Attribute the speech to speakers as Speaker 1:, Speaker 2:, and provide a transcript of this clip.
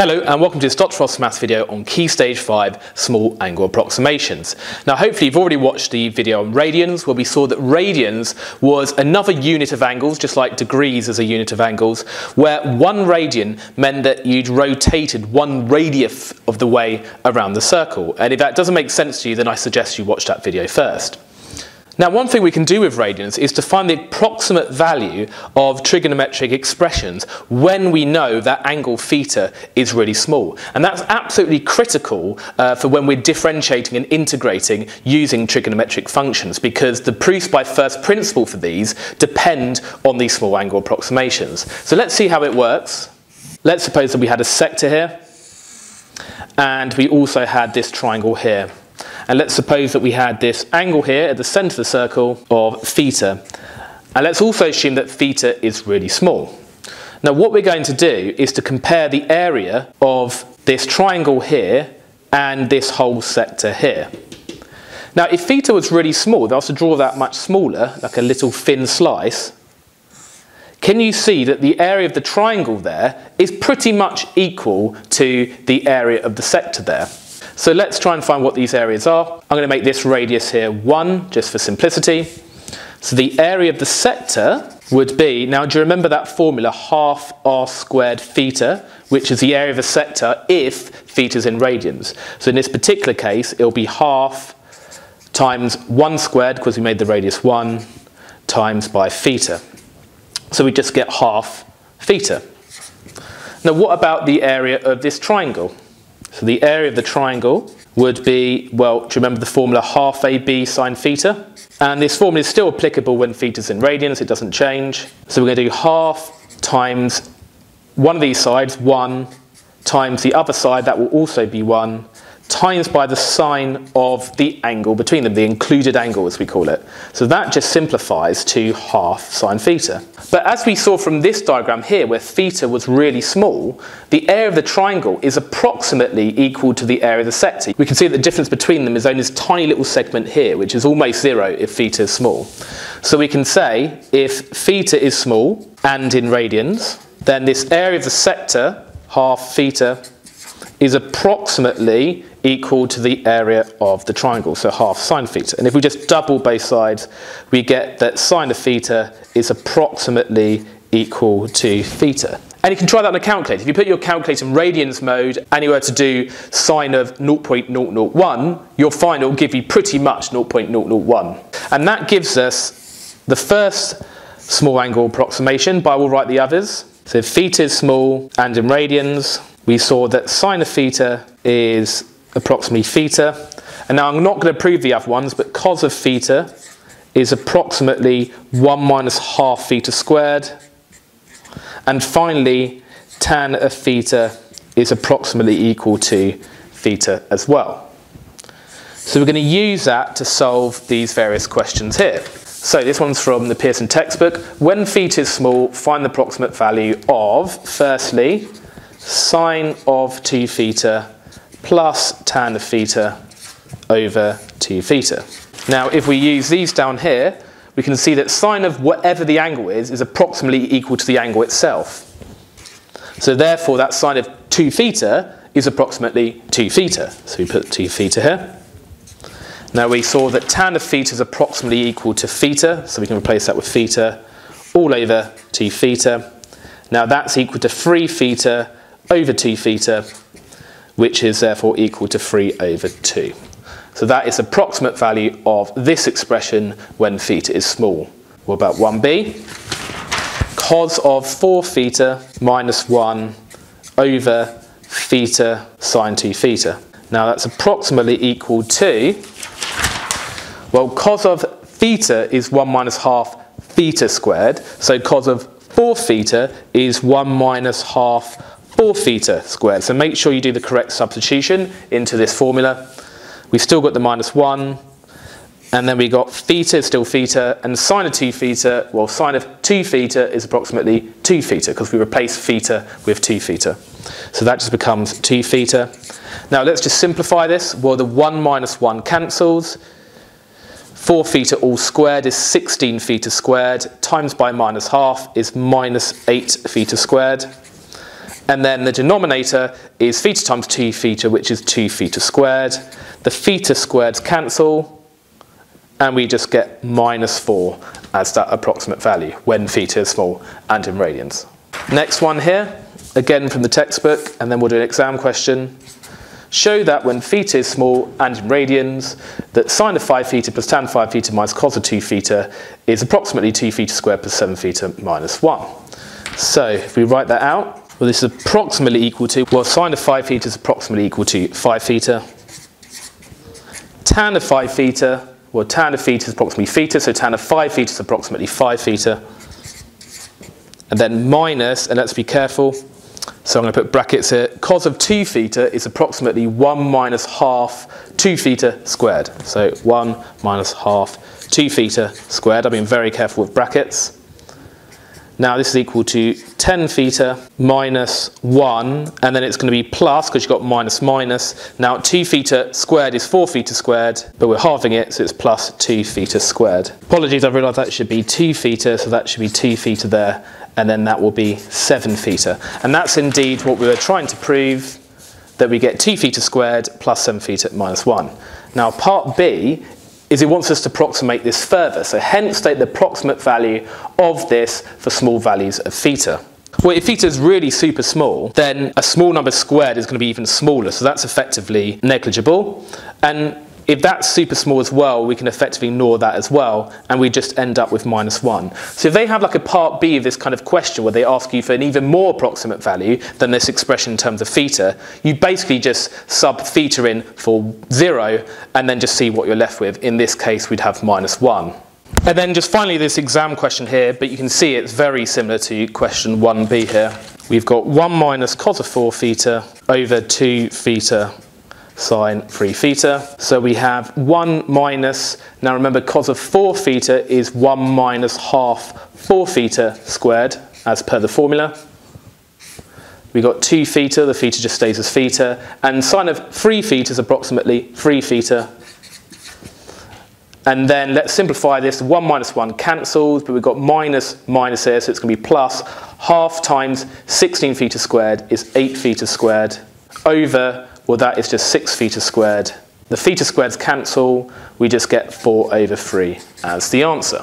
Speaker 1: Hello and welcome to this Dr. Frost Maths video on Key Stage 5 small angle approximations. Now hopefully you've already watched the video on radians where we saw that radians was another unit of angles just like degrees as a unit of angles where one radian meant that you'd rotated one radius of the way around the circle and if that doesn't make sense to you then I suggest you watch that video first. Now one thing we can do with radians is to find the approximate value of trigonometric expressions when we know that angle theta is really small. And that's absolutely critical uh, for when we're differentiating and integrating using trigonometric functions because the proofs by first principle for these depend on these small angle approximations. So let's see how it works. Let's suppose that we had a sector here and we also had this triangle here. And let's suppose that we had this angle here at the centre of the circle of theta. And let's also assume that theta is really small. Now what we're going to do is to compare the area of this triangle here and this whole sector here. Now if theta was really small, if I was to draw that much smaller, like a little thin slice, can you see that the area of the triangle there is pretty much equal to the area of the sector there? So let's try and find what these areas are. I'm going to make this radius here 1, just for simplicity. So the area of the sector would be, now do you remember that formula, half r squared theta, which is the area of a sector if theta is in radians. So in this particular case, it'll be half times 1 squared, because we made the radius 1, times by theta. So we just get half theta. Now what about the area of this triangle? So the area of the triangle would be, well, do you remember the formula half AB sine theta? And this formula is still applicable when theta is in radians, it doesn't change. So we're going to do half times one of these sides, 1, times the other side, that will also be 1, times by the sine of the angle between them, the included angle as we call it. So that just simplifies to half sine theta. But as we saw from this diagram here, where theta was really small, the area of the triangle is approximately equal to the area of the sector. We can see that the difference between them is only this tiny little segment here, which is almost zero if theta is small. So we can say if theta is small and in radians, then this area of the sector, half theta, is approximately equal to the area of the triangle, so half sine theta. And if we just double both sides, we get that sine of theta is approximately equal to theta. And you can try that on a calculator. If you put your calculator in radians mode and you were to do sine of 0.001, you'll find it will give you pretty much 0.001. And that gives us the first small angle approximation, but I will write the others. So theta is small and in radians, we saw that sine of theta is approximately theta. And now I'm not going to prove the other ones, but cos of theta is approximately 1 minus half theta squared. And finally, tan of theta is approximately equal to theta as well. So we're going to use that to solve these various questions here. So this one's from the Pearson textbook. When theta is small, find the approximate value of, firstly, sine of 2 theta plus tan of theta over 2 theta. Now if we use these down here, we can see that sine of whatever the angle is is approximately equal to the angle itself. So therefore that sine of 2 theta is approximately 2 theta. So we put 2 theta here. Now we saw that tan of theta is approximately equal to theta, so we can replace that with theta all over 2 theta. Now that's equal to 3 theta over 2 theta which is therefore equal to 3 over 2. So that is approximate value of this expression when theta is small. What about 1b? Cos of 4 theta minus 1 over theta sine 2 theta. Now that's approximately equal to, well, cos of theta is 1 minus half theta squared. So cos of 4 theta is 1 minus half 4 theta squared. So make sure you do the correct substitution into this formula. We've still got the minus 1, and then we got theta is still theta, and sine of 2 theta, well, sine of 2 theta is approximately 2 theta, because we replace theta with 2 theta. So that just becomes 2 theta. Now let's just simplify this. Well, the 1 minus 1 cancels. 4 theta all squared is 16 theta squared, times by minus half is minus 8 theta squared And then the denominator is theta times 2 theta, which is 2 theta squared. The theta squareds cancel, and we just get minus 4 as that approximate value when theta is small and in radians. Next one here, again from the textbook, and then we'll do an exam question. Show that when theta is small and in radians, that sine of 5 theta plus tan 5 theta minus cos of 2 theta is approximately 2 theta squared plus 7 theta minus 1. So if we write that out, well, this is approximately equal to, well, sine of 5 theta is approximately equal to 5 theta. Tan of 5 theta, well, tan of theta is approximately theta, so tan of 5 theta is approximately 5 theta. And then minus, and let's be careful, so I'm going to put brackets here, cos of 2 theta is approximately 1 minus half 2 theta squared. So 1 minus half 2 theta squared. I've been very careful with brackets. Now this is equal to 10 theta minus 1, and then it's going to be plus, because you've got minus minus. Now 2 theta squared is 4 theta squared, but we're halving it, so it's plus 2 theta squared. Apologies, I've realised that should be 2 theta, so that should be 2 theta there, and then that will be 7 theta. And that's indeed what we were trying to prove, that we get 2 theta squared plus 7 theta minus 1. Now part B is it wants us to approximate this further. So hence state the approximate value of this for small values of theta. Well, if theta is really super small, then a small number squared is going to be even smaller. So that's effectively negligible. And if that's super small as well, we can effectively ignore that as well, and we just end up with minus 1. So if they have like a part B of this kind of question where they ask you for an even more approximate value than this expression in terms of theta, you basically just sub theta in for 0 and then just see what you're left with. In this case, we'd have minus 1. And then just finally this exam question here, but you can see it's very similar to question 1b here. We've got 1 minus cos of 4 theta over 2 theta sine 3 theta. So we have 1 minus, now remember cos of 4 theta is 1 minus half 4 theta squared as per the formula. We got 2 theta, the theta just stays as theta, and sine of 3 theta is approximately 3 theta. And then let's simplify this, 1 minus 1 cancels, but we've got minus minus here, so it's going to be plus half times 16 theta squared is 8 theta squared over well, that is just 6 theta squared. The theta squareds cancel, we just get 4 over 3 as the answer.